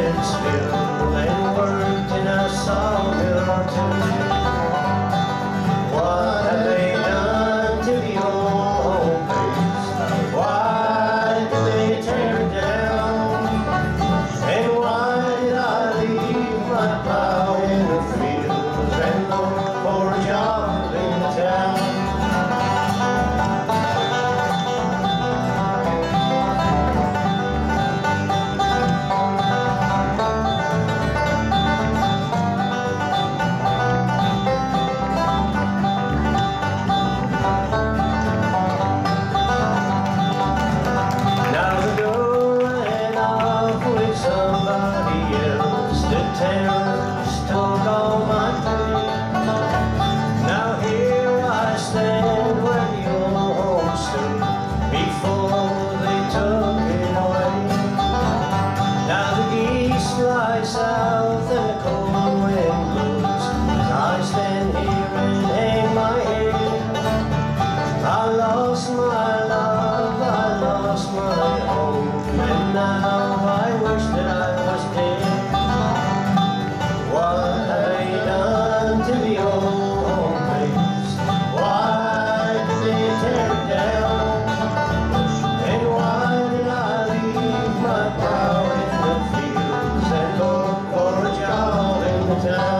Huntsville and worked in a sawmill or two. fly south in a cold wind. time.